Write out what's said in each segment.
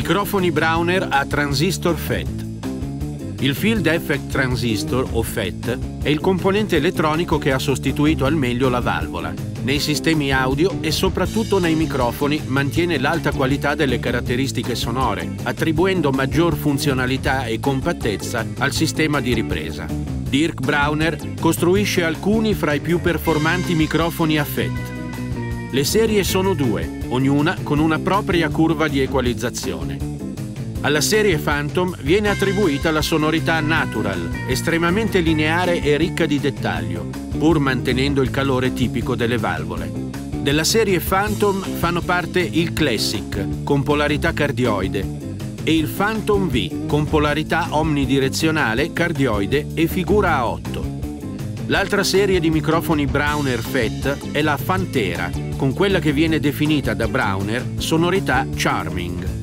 Microfoni Browner a transistor FET. Il Field Effect Transistor, o FET, è il componente elettronico che ha sostituito al meglio la valvola. Nei sistemi audio e soprattutto nei microfoni mantiene l'alta qualità delle caratteristiche sonore, attribuendo maggior funzionalità e compattezza al sistema di ripresa. Dirk Browner costruisce alcuni fra i più performanti microfoni a FET. Le serie sono due, ognuna con una propria curva di equalizzazione. Alla serie Phantom viene attribuita la sonorità natural, estremamente lineare e ricca di dettaglio, pur mantenendo il calore tipico delle valvole. Della serie Phantom fanno parte il Classic, con polarità cardioide, e il Phantom V, con polarità omnidirezionale, cardioide e figura a 8. L'altra serie di microfoni Browner FET è la Fantera, con quella che viene definita da Browner sonorità charming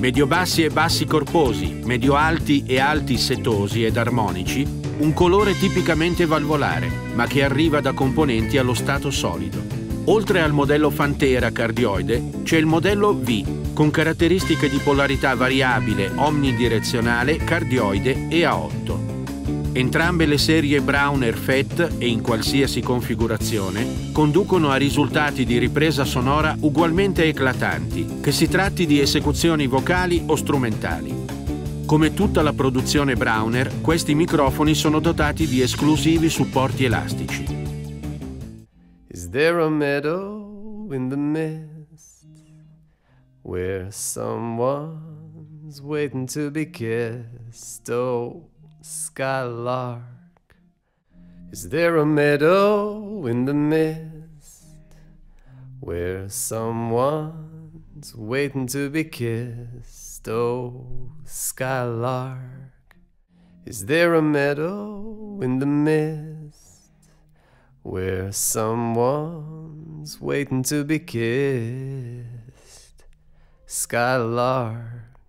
medio-bassi e bassi corposi, medio-alti e alti setosi ed armonici, un colore tipicamente valvolare, ma che arriva da componenti allo stato solido. Oltre al modello Fantera cardioide, c'è il modello V, con caratteristiche di polarità variabile omnidirezionale cardioide e a 8. Entrambe le serie Browner FET e in qualsiasi configurazione conducono a risultati di ripresa sonora ugualmente eclatanti, che si tratti di esecuzioni vocali o strumentali. Come tutta la produzione Browner, questi microfoni sono dotati di esclusivi supporti elastici. Is there a meadow in the mist where someone's waiting to be kissed? Oh, skylark? Is there a meadow in the mist where someone's waiting to be kissed? Oh, skylark. Is there a meadow in the mist where someone's waiting to be kissed? Skylark.